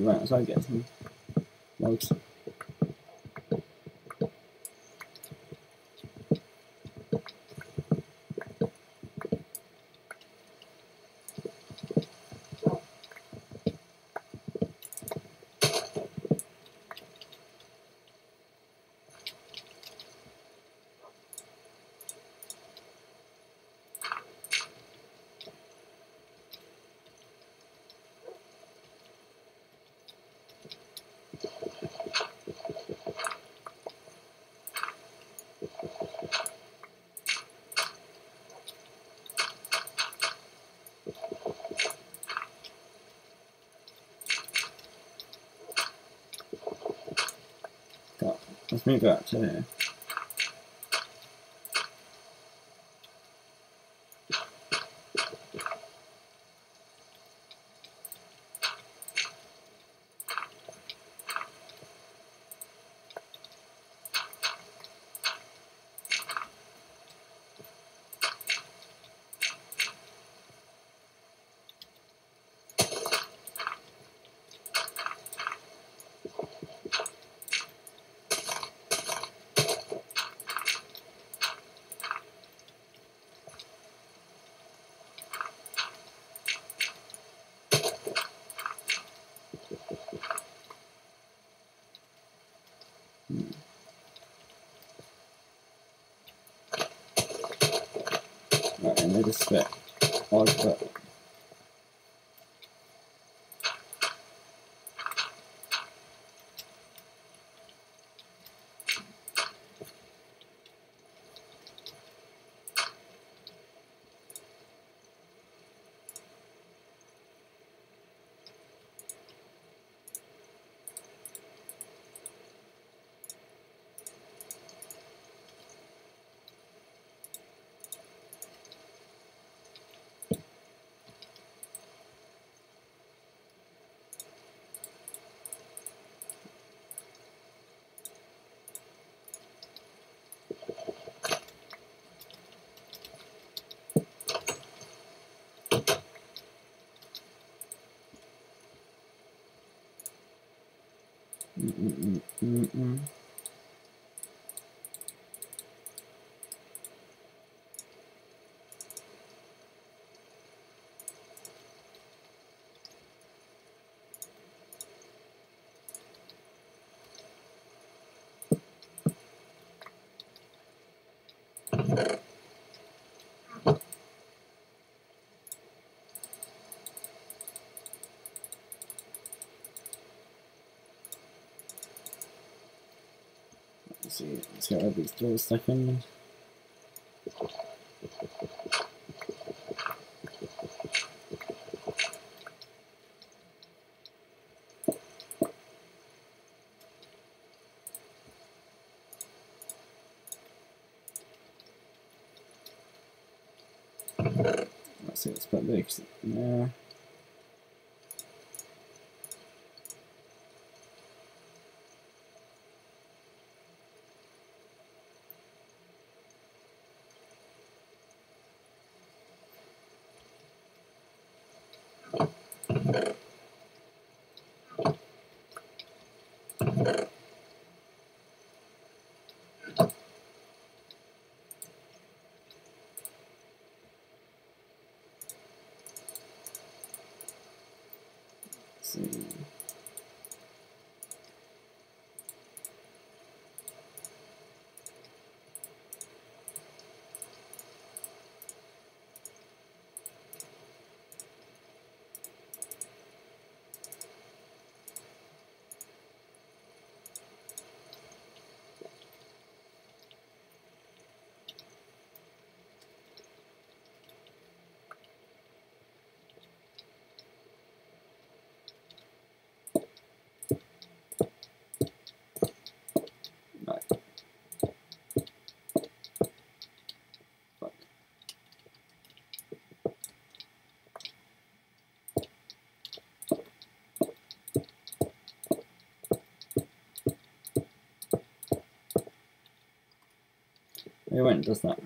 might as well get some logs. Let's move out to here. ですね。い。嗯嗯嗯嗯 see, let's get all these doors in. Let's see, this in there. See. Right. It went does that.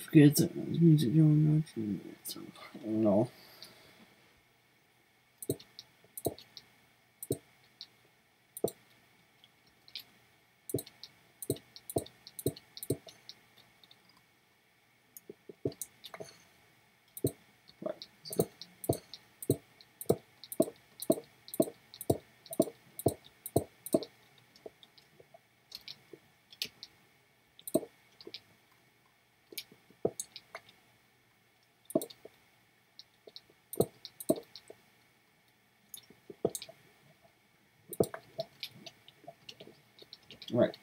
Forget that music going on for Right.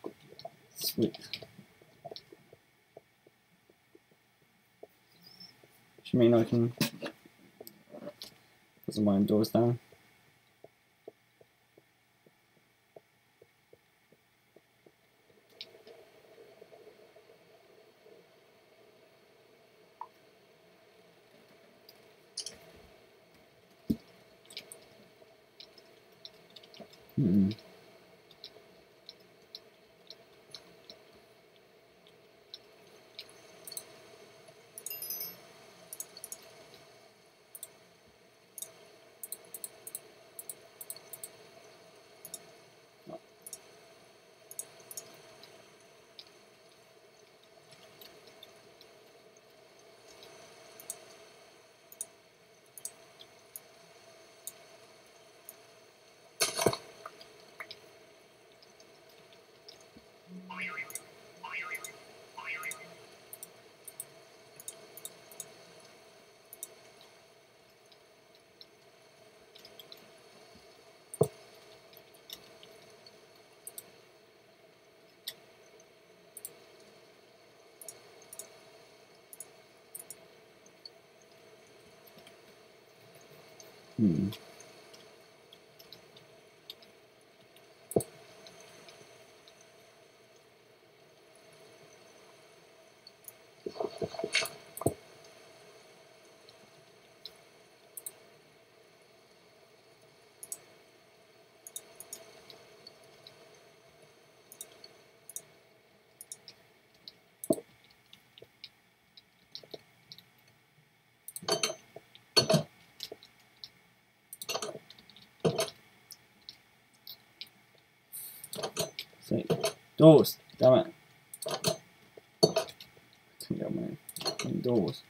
Sweet. Which mean I can put some iron doors down. Hmm. Hmm. Doors, damn it. Can't get my doors.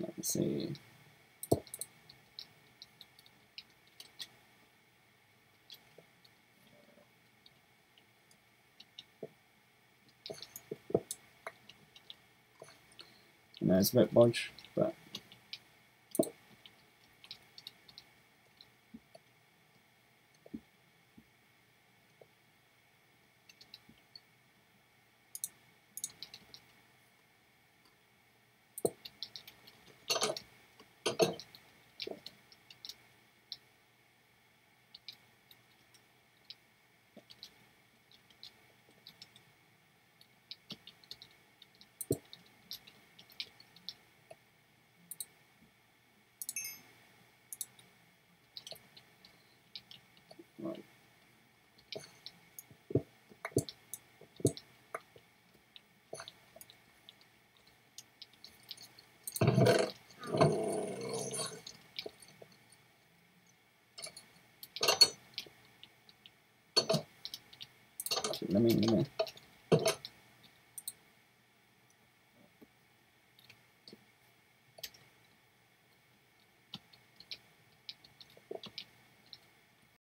Let's see. A bit budge, Let me, let me.